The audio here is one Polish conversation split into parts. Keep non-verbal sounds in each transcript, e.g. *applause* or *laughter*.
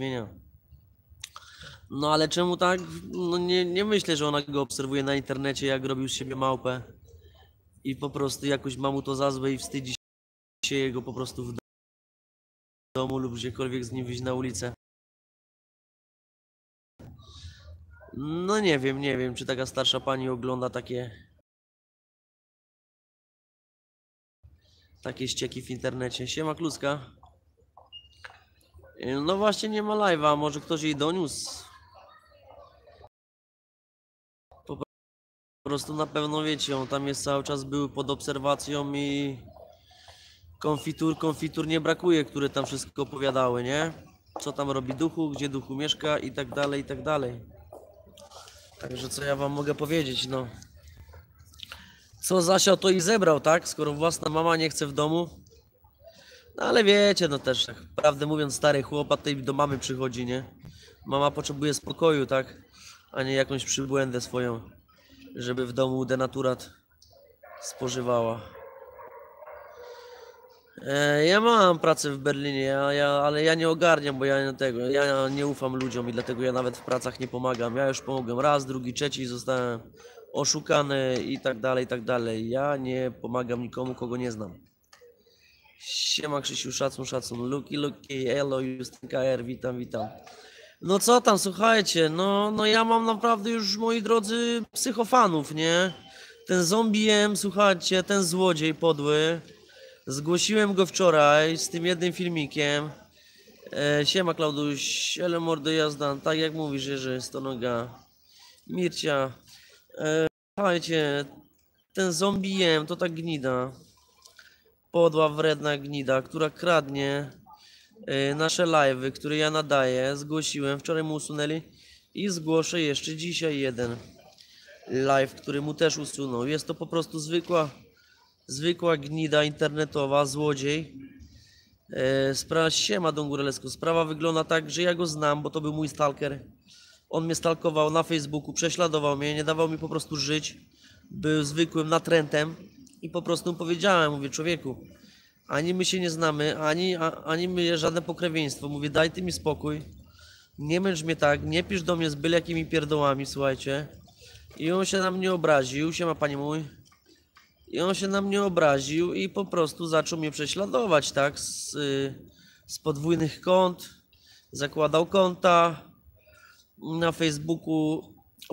zmienia. No ale czemu tak? No nie, nie myślę, że ona go obserwuje na internecie, jak robił z siebie małpę. I po prostu jakoś ma mu to za złe i wstydzi się jego po prostu w domu lub gdziekolwiek z nim wyjść na ulicę. No nie wiem, nie wiem, czy taka starsza pani ogląda takie takie ścieki w internecie. Siema Kluska. No właśnie nie ma live'a, może ktoś jej doniósł. Po prostu na pewno wiecie, on tam jest cały czas był pod obserwacją i konfitur, konfitur nie brakuje, które tam wszystko opowiadały, nie? Co tam robi duchu, gdzie duchu mieszka i tak dalej, i tak dalej. Także co ja wam mogę powiedzieć, no. Co zasiał, to i zebrał, tak? Skoro własna mama nie chce w domu. No ale wiecie, no też, tak, prawdę mówiąc, stary chłopak tutaj do mamy przychodzi, nie? Mama potrzebuje spokoju, tak? A nie jakąś przybłędę swoją, żeby w domu denaturat spożywała. E, ja mam pracę w Berlinie, ja, ja, ale ja nie ogarniam, bo ja nie tego, ja nie ufam ludziom i dlatego ja nawet w pracach nie pomagam. Ja już pomogłem raz, drugi, trzeci zostałem oszukany i tak dalej, i tak dalej. Ja nie pomagam nikomu, kogo nie znam. Siema Krzysiu, szacun, szacun. Luki, Luki, elo, Justynka R, witam, witam. No co tam, słuchajcie, no, no ja mam naprawdę już, moi drodzy, psychofanów, nie? Ten zombie M, słuchajcie, ten złodziej podły. Zgłosiłem go wczoraj z tym jednym filmikiem. E, siema Klauduś, ele mordo jazda, tak jak mówisz, Jerzy, stonoga. Mircia. E, słuchajcie, ten zombie M to ta gnida. Podła, wredna gnida, która kradnie e, nasze live'y, które ja nadaję. Zgłosiłem, wczoraj mu usunęli i zgłoszę jeszcze dzisiaj jeden live, który mu też usunął. Jest to po prostu zwykła zwykła gnida internetowa, złodziej. E, sprawa siema Don Górelesku. Sprawa wygląda tak, że ja go znam, bo to był mój stalker. On mnie stalkował na Facebooku, prześladował mnie, nie dawał mi po prostu żyć. Był zwykłym natrętem i po prostu powiedziałem, mówię człowieku, ani my się nie znamy, ani, a, ani my żadne pokrewieństwo. Mówię, daj ty mi spokój. Nie męcz mnie tak, nie pisz do mnie z byle jakimi pierdołami, słuchajcie. I on się na mnie obraził, siema panie mój. I on się na mnie obraził i po prostu zaczął mnie prześladować, tak? Z, z podwójnych kont. Zakładał konta na Facebooku.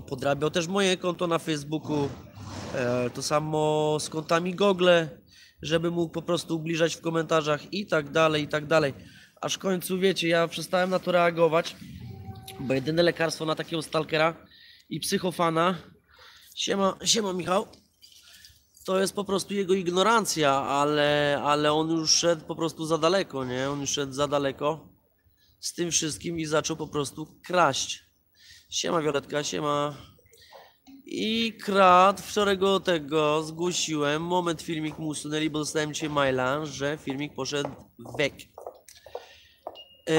Podrabiał też moje konto na Facebooku. E, to samo z kontami Google, żeby mógł po prostu ubliżać w komentarzach i tak dalej, i tak dalej. Aż w końcu, wiecie, ja przestałem na to reagować, bo jedyne lekarstwo na takiego stalkera i psychofana. Siema, siema Michał to jest po prostu jego ignorancja, ale, ale on już szedł po prostu za daleko, nie? On już szedł za daleko z tym wszystkim i zaczął po prostu kraść. Siema Wioletka, siema. I kradł, wczoraj go tego zgłosiłem, moment filmik mu usunęli, bo dostałem dzisiaj maila, że filmik poszedł weg. E,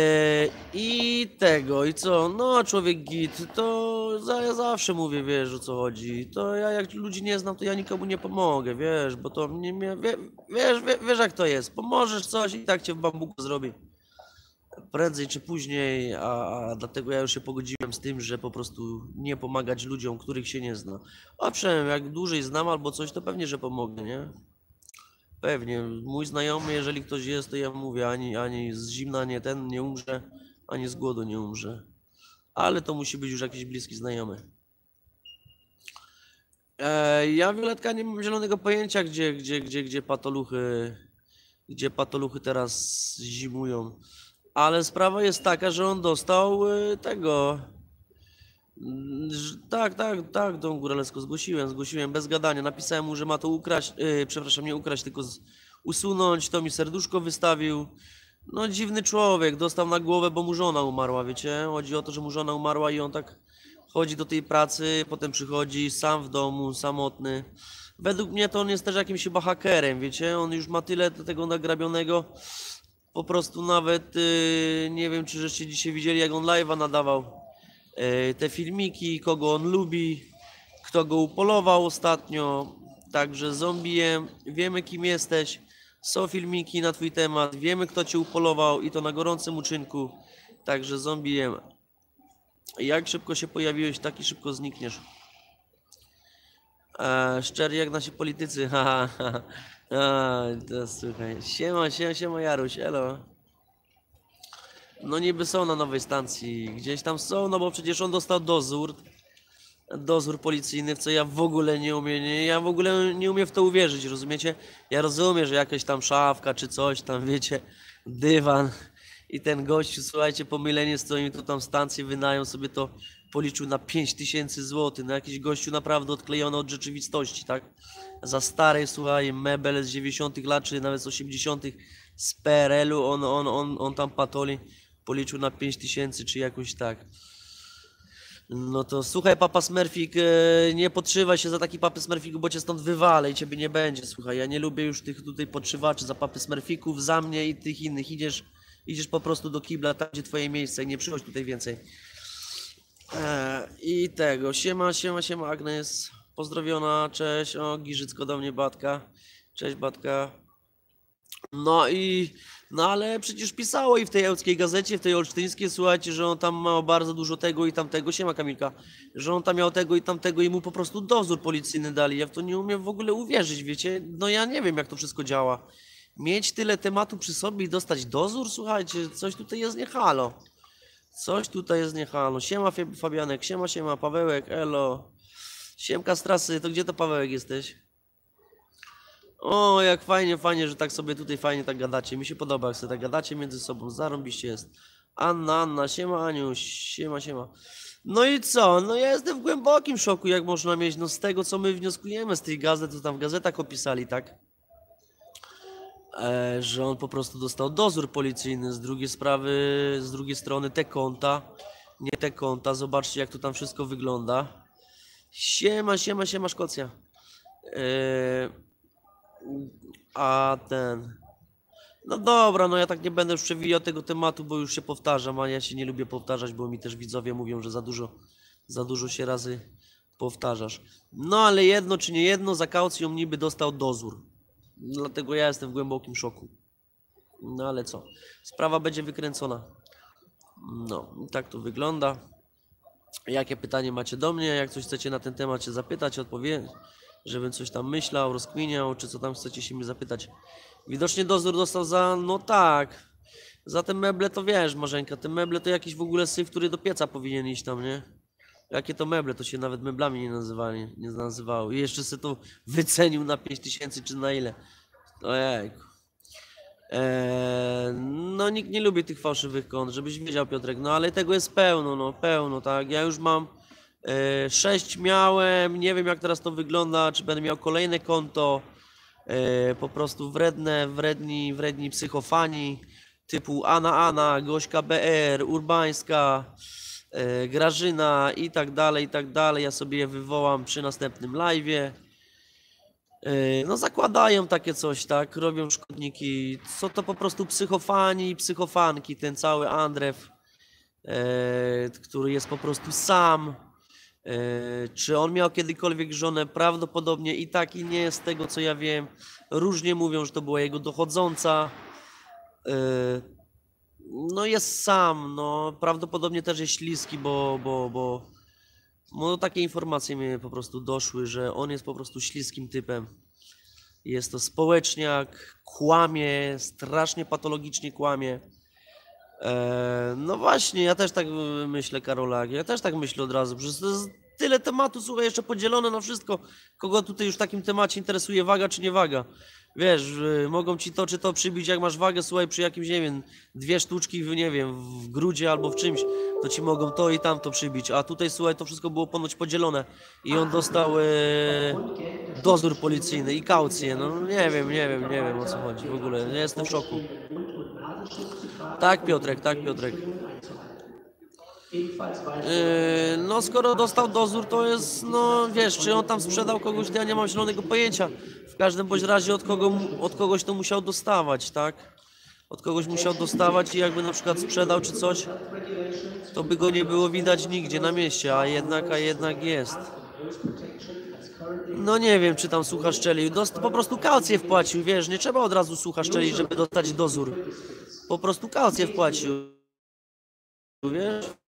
I tego, i co? No, człowiek git, to za, ja zawsze mówię, wiesz o co chodzi. To ja jak ludzi nie znam, to ja nikomu nie pomogę, wiesz, bo to mnie, mnie wie, wiesz, wie, wiesz jak to jest. Pomożesz coś i tak cię w bambuku zrobi. Prędzej czy później, a, a dlatego ja już się pogodziłem z tym, że po prostu nie pomagać ludziom, których się nie zna. Owszem, jak dłużej znam albo coś, to pewnie, że pomogę, nie? Pewnie. Mój znajomy, jeżeli ktoś jest, to ja mówię, ani, ani z zimna nie ten nie umrze, ani z głodu nie umrze. Ale to musi być już jakiś bliski znajomy. E, ja Wioletka nie mam zielonego pojęcia, gdzie, gdzie, gdzie, gdzie patoluchy, gdzie patoluchy teraz zimują. Ale sprawa jest taka, że on dostał y, tego. Ż- Tak, tak, tak, Don Góralesku, zgłosiłem, zgłosiłem bez gadania. Napisałem mu, że ma to ukraść, yy, przepraszam, nie ukraść, tylko z, usunąć. To mi serduszko wystawił. No dziwny człowiek, dostał na głowę, bo mu żona umarła, wiecie? Chodzi o to, że mu żona umarła i on tak chodzi do tej pracy, potem przychodzi sam w domu, samotny. Według mnie to on jest też jakimś chyba hakerem, wiecie? On już ma tyle tego nagrabionego. Po prostu nawet yy, nie wiem, czy żeście dzisiaj widzieli, jak on live'a nadawał e, te filmiki, kogo on lubi, kto go upolował ostatnio. Także zombiem, wiemy kim jesteś, są filmiki na twój temat, wiemy kto cię upolował i to na gorącym uczynku. Także zombie. Jak szybko się pojawiłeś, taki szybko znikniesz. E, szczery jak nasi politycy, *laughs* haha. A, to słuchaj. Siema, siema, siema Jaruś, elo. No niby są na nowej stacji, gdzieś tam są, no bo przecież on dostał dozór. Dozór policyjny, w co ja w ogóle nie umiem, nie, ja w ogóle nie umiem w to uwierzyć, rozumiecie? Ja rozumiem, że jakaś tam szafka czy coś tam, wiecie, dywan i ten gościu, słuchajcie, pomylenie z mi tu tam stację wynają sobie to policzył na 5000 zł, na jakiś gościu naprawdę odklejony od rzeczywistości, tak? Za stary, słuchaj, mebel z 90 lat, czy nawet z 80 z PRL-u, on, on, on, on tam patoli, policzył na 5000 czy jakoś tak. No to słuchaj, papa Smurfik, e, nie podszywaj się za taki papy Smurfik, bo cię stąd wywalę i ciebie nie będzie. Słuchaj, ja nie lubię już tych tutaj podszywaczy za papy Smurfików, za mnie i tych innych. Idziesz, idziesz po prostu do kibla, tam gdzie twoje miejsce i nie przychodź tutaj więcej. E, I tego, siema, siema, siema Agnes, pozdrowiona, cześć, o Giżycko do mnie Batka, cześć Batka. No i, no ale przecież pisało i w tej ełckiej gazecie, w tej olsztyńskiej, słuchajcie, że on tam miał bardzo dużo tego i tamtego, siema Kamilka, że on tam miał tego i tamtego i mu po prostu dozór policyjny dali, ja w to nie umiem w ogóle uwierzyć, wiecie, no ja nie wiem jak to wszystko działa. Mieć tyle tematu przy sobie i dostać dozór, słuchajcie, coś tutaj jest nie halo. Coś tutaj jest nie halo. Siema Fabianek, siema, siema, Pawełek, elo. Siemka z trasy, to gdzie to Pawełek jesteś? O, jak fajnie, fajnie, że tak sobie tutaj fajnie tak gadacie. Mi się podoba, jak sobie tak gadacie między sobą. Zarąbiście jest. Anna, Anna, siema Aniu, siema, siema. No i co? No ja jestem w głębokim szoku, jak można mieć, no z tego, co my wnioskujemy z tych gazet, co tam w gazetach opisali, tak? E, że on po prostu dostał dozór policyjny, z drugiej sprawy, z drugiej strony te konta, nie te konta, zobaczcie jak to tam wszystko wygląda. Siema, siema, siema Szkocja. E, a ten. No dobra, no ja tak nie będę już przewijał tego tematu, bo już się powtarzam, a ja się nie lubię powtarzać, bo mi też widzowie mówią, że za dużo, za dużo się razy powtarzasz. No ale jedno czy nie jedno, za kaucją niby dostał dozór. Dlatego ja jestem w głębokim szoku. No ale co? Sprawa będzie wykręcona. No, tak to wygląda. Jakie pytanie macie do mnie? Jak coś chcecie na ten temat się zapytać, odpowiedzieć, żebym coś tam myślał, rozkminiał, czy co tam chcecie się mnie zapytać. Widocznie dozór dostał za, no tak, za te meble to wiesz, Marzenka, te meble to jakiś w ogóle syf, który do pieca powinien iść tam, nie? Jakie to meble, to się nawet meblami nie nazywali, nie nazywało. I jeszcze se to wycenił na 5000 czy na ile. Ojejku. Eee, no nikt nie lubi tych fałszywych kont, żebyś wiedział Piotrek, no ale tego jest pełno, no pełno, tak. Ja już mam e, sześć miałem, nie wiem jak teraz to wygląda, czy będę miał kolejne konto. E, po prostu wredne, wredni, wredni psychofani typu Ana Ana, Gośka BR, Urbańska, Grażyna i tak dalej, i tak dalej. Ja sobie je wywołam przy następnym live'ie. E, No zakładają takie coś, tak, robią szkodniki. Są to po prostu psychofani i psychofanki, ten cały Andrew, e, który jest po prostu sam. E, Czy on miał kiedykolwiek żonę? Prawdopodobnie i tak i nie, z tego co ja wiem. Różnie mówią, że to była jego dochodząca. No jest sam, no prawdopodobnie też jest śliski, bo, bo, bo no takie informacje mi po prostu doszły, że on jest po prostu śliskim typem. Jest to społeczniak, kłamie, strasznie patologicznie kłamie. E, no właśnie, ja też tak myślę, Karolak. Ja też tak myślę od razu. Przecież to jest tyle tematu, słuchaj, jeszcze podzielone na wszystko. Kogo tutaj już w takim temacie interesuje waga czy nie waga. Wiesz, y, mogą ci to czy to przybić, jak masz wagę, słuchaj, przy jakimś, nie wiem, dwie sztuczki, w, nie wiem, w grudzie albo w czymś, to ci mogą to i tamto przybić. A tutaj, słuchaj, to wszystko było ponoć podzielone i on dostał e, dozór policyjny i kaucję. No nie wiem, nie wiem, nie wiem o co chodzi w ogóle. Ja jestem w szoku. Tak, Piotrek, tak, Piotrek. Yy, no skoro dostał dozór, to jest, no wiesz, czy on tam sprzedał kogoś, to ja nie mam zielonego pojęcia. W każdym bądź razie od, kogo, od kogoś to musiał dostawać, tak? Od kogoś musiał dostawać i jakby na przykład sprzedał czy coś, to by go nie było widać nigdzie na mieście, a jednak, a jednak jest. No nie wiem, czy tam słucha szczelił. Po prostu kaucję wpłacił, wiesz, nie trzeba od razu słucha szczelić, żeby dostać dozór. Po prostu kaucję wpłacił. wiesz?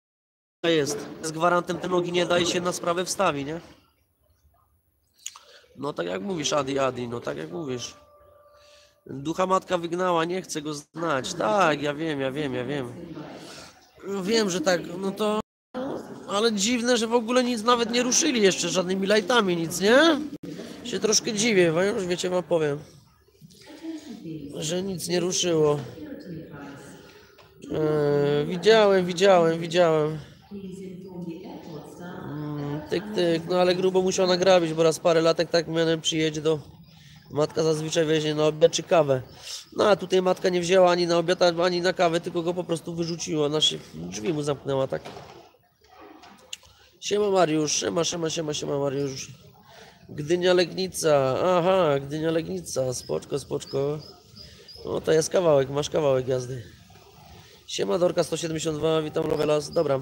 Jest. Z gwarantem te nogi nie daje się na sprawę wstawi, nie? No tak jak mówisz, Adi, Adi, no tak jak mówisz. Ducha matka wygnała, nie chcę go znać. Tak, ja wiem, ja wiem, ja wiem. Wiem, że tak, no to... Ale dziwne, że w ogóle nic nawet nie ruszyli jeszcze, żadnymi lajtami, nic, nie? Się troszkę dziwię, bo już wiecie, wam powiem. Że nic nie ruszyło. Eee, widziałem, widziałem, widziałem. Tyk, tyk, no ale grubo musiał nagrabić, bo raz parę latek tak mianem przyjedzie do... Matka zazwyczaj weźmie na obiad czy kawę. No a tutaj matka nie wzięła ani na obiad, ani na kawę, tylko go po prostu wyrzuciła. Nasze drzwi mu zamknęła, tak. Siema Mariusz, siema, siema, siema, siema Mariusz. Gdynia Legnica, aha, Gdynia Legnica, spoczko, spoczko. No to jest kawałek, masz kawałek jazdy. Siema Dorka 172, witam Lovelas. Dobra,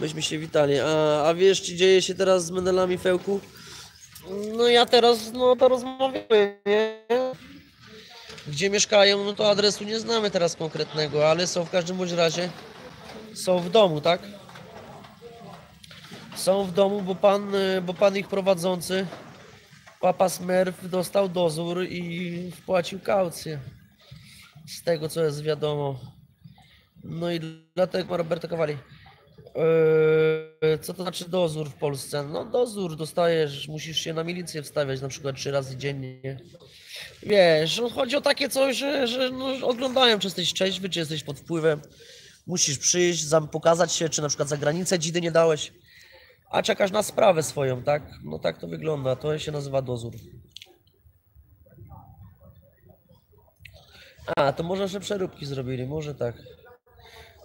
myśmy się witali. A, a wiesz, czy dzieje się teraz z menelami Fełku? No ja teraz, no to rozmawiamy, nie? Gdzie mieszkają, no to adresu nie znamy teraz konkretnego, ale są w każdym bądź razie, są w domu, tak? Są w domu, bo pan, y, bo pan ich prowadzący, papa Smurf, dostał dozór i wpłacił kaucję. Z tego, co jest wiadomo. No i dlatego ma Roberto Cavalli. Eee, co to znaczy dozór w Polsce? No dozór dostajesz, musisz się na milicję wstawiać na przykład trzy razy dziennie. Wiesz, no chodzi o takie coś, że, że no, oglądają, czy jesteś trzeźwy, czy jesteś pod wpływem. Musisz przyjść, pokazać się, czy na przykład za granicę dzidy nie dałeś. A czekasz na sprawę swoją, tak? No tak to wygląda, to się nazywa dozór. A, to może, że przeróbki zrobili, może tak.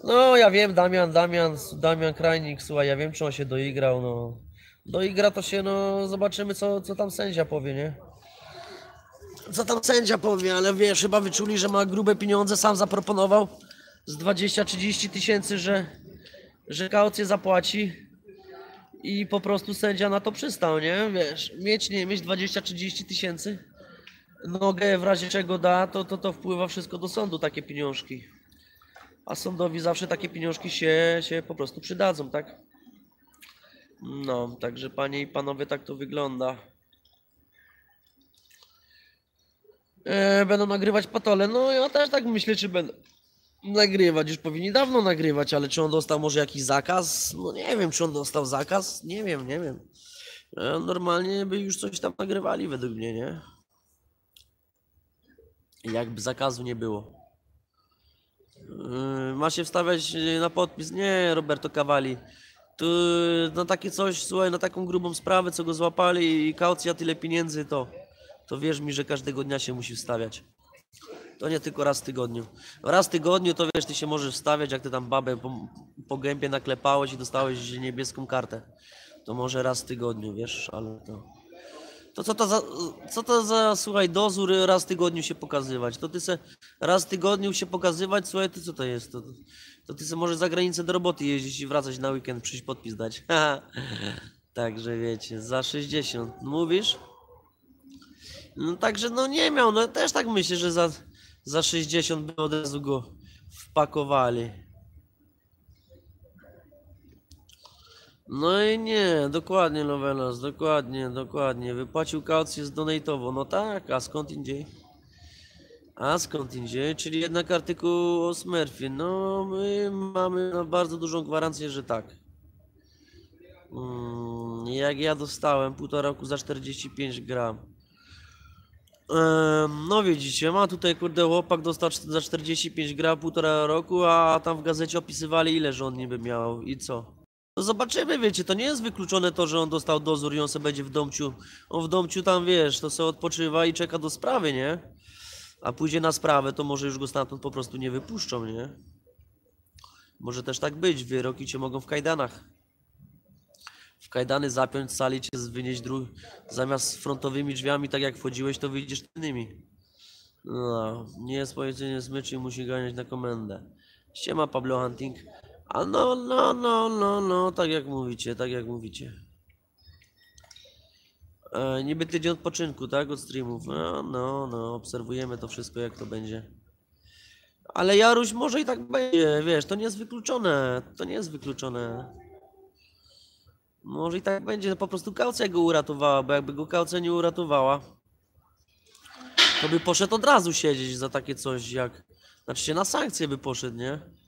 No, ja wiem, Damian, Damian, Damian Krajnik, słuchaj, ja wiem, czy on się doigrał, no. Doigra to się, no, zobaczymy, co, co tam sędzia powie, nie? Co tam sędzia powie, ale wiesz, chyba wyczuli, że ma grube pieniądze, sam zaproponował z 20-30 tysięcy, że, że kaucję zapłaci i po prostu sędzia na to przystał, nie? Wiesz, mieć, nie mieć 20-30 tysięcy, nogę w razie czego da, to, to, to wpływa wszystko do sądu, takie pieniążki. A sądowi zawsze takie pieniążki się, się po prostu przydadzą, tak? No, także panie i panowie, tak to wygląda. E, będą nagrywać patole. No ja też tak myślę, czy będą nagrywać. Już powinni dawno nagrywać, ale czy on dostał może jakiś zakaz? No nie wiem, czy on dostał zakaz? Nie wiem, nie wiem. E, normalnie by już coś tam nagrywali według mnie, nie? Jakby zakazu nie było. Yy, ma się wstawiać yy, na podpis. Nie, Roberto Cavalli. Tu na takie coś, słuchaj, na taką grubą sprawę, co go złapali i kaucja tyle pieniędzy, to, to wierz mi, że każdego dnia się musi wstawiać. To nie tylko raz w tygodniu. Raz w tygodniu to wiesz, ty się możesz wstawiać, jak ty tam babę po, po gębie naklepałeś i dostałeś niebieską kartę. To może raz w tygodniu, wiesz, ale to... To co to za, co to za, słuchaj, dozór raz w tygodniu się pokazywać? To ty se raz w tygodniu się pokazywać, słuchaj, ty co to jest? To, to ty se może za granicę do roboty jeździć i wracać na weekend, przyjść podpis dać. *laughs* Także wiecie, za 60. Mówisz? No także no nie miał, no też tak myślę, że za, za 60 by od razu go wpakowali. No i nie, dokładnie Lovelas, dokładnie, dokładnie. Wypłacił kaucję z donatowo. No tak, a skąd indziej? A skąd indziej? Czyli jednak artykuł o Smurfie. No my mamy bardzo dużą gwarancję, że tak. Mm, jak ja dostałem półtora roku za 45 gram. No widzicie, ma tutaj kurde chłopak dostał za 45 gram półtora roku, a tam w gazecie opisywali ile że on niby miał i co. No zobaczymy, wiecie, to nie jest wykluczone to, że on dostał dozór i on sobie będzie w domciu. On w domciu tam, wiesz, to sobie odpoczywa i czeka do sprawy, nie? A pójdzie na sprawę, to może już go stamtąd po prostu nie wypuszczą, nie? Może też tak być, wyroki cię mogą w kajdanach. W kajdany zapiąć, sali cię wynieść dru... zamiast frontowymi drzwiami, tak jak wchodziłeś, to wyjdziesz tylnymi. No, nie jest powiedzenie smyczy musi ganiać na komendę. Siema Pablo Hunting. A no, no, no, no, no, tak jak mówicie, tak jak mówicie. E, niby tydzień odpoczynku, tak, od streamów. No, no, no, obserwujemy to wszystko, jak to będzie. Ale Jaruś może i tak będzie, wiesz, to nie jest wykluczone, to nie jest wykluczone. Może i tak będzie, po prostu kaucja go uratowała, bo jakby go kaucja nie uratowała, to by poszedł od razu siedzieć za takie coś jak... Znaczy się na sankcje by poszedł, nie?